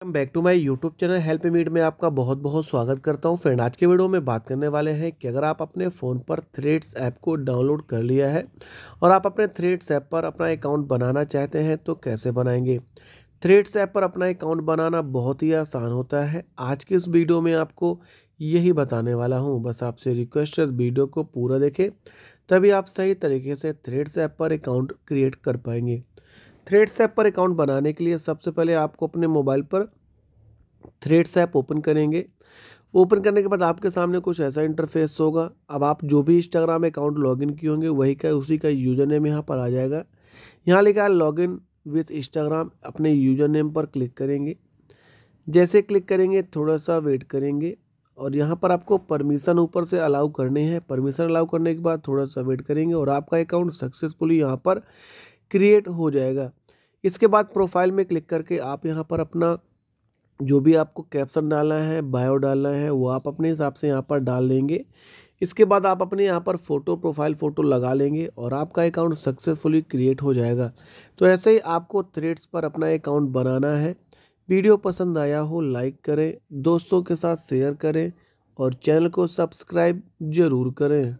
Welcome back to my YouTube channel help meet में आपका बहुत बहुत स्वागत करता हूँ। फ्रेंड आज के वीडियो में बात करने वाले हैं कि अगर आप अपने फ़ोन पर थ्रेड्स ऐप को डाउनलोड कर लिया है और आप अपने थ्रेड्स ऐप पर अपना अकाउंट बनाना चाहते हैं तो कैसे बनाएँगे? थ्रेड्स ऐप पर अपना अकाउंट बनाना बहुत ही आसान होता है। आज की इस वीडियो में आपको यही बताने वाला हूँ। बस आपसे रिक्वेस्ट है, वीडियो को पूरा देखें, तभी आप सही तरीके से थ्रेड्स ऐप पर अकाउंट क्रिएट कर पाएँगे। थ्रेड्स ऐप पर अकाउंट बनाने के लिए सबसे पहले आपको अपने मोबाइल पर थ्रेड्स ऐप ओपन करेंगे। ओपन करने के बाद आपके सामने कुछ ऐसा इंटरफेस होगा। अब आप जो भी इंस्टाग्राम अकाउंट लॉगिन किए होंगे, वही का, उसी का यूज़र नेम यहाँ पर आ जाएगा। यहाँ लिखा है लॉगिन विथ इंस्टाग्राम अपने यूज़र नेम पर क्लिक करेंगे। जैसे क्लिक करेंगे, थोड़ा सा वेट करेंगे। और यहाँ पर आपको परमिशन ऊपर से अलाउ करने हैं। परमिशन अलाउ करने के बाद थोड़ा सा वेट करेंगे और आपका अकाउंट सक्सेसफुली यहाँ पर क्रिएट हो जाएगा। इसके बाद प्रोफ़ाइल में क्लिक करके आप यहाँ पर अपना जो भी आपको कैप्शन डालना है बायो डालना है, वो आप अपने हिसाब से यहाँ पर डाल लेंगे इसके बाद आप अपने यहाँ पर फ़ोटो प्रोफ़ाइल फ़ोटो लगा लेंगे और आपका अकाउंट सक्सेसफुली क्रिएट हो जाएगा। तो ऐसे ही आपको थ्रेड्स पर अपना अकाउंट बनाना है। वीडियो पसंद आया हो लाइक करें, दोस्तों के साथ शेयर करें और चैनल को सब्सक्राइब ज़रूर करें।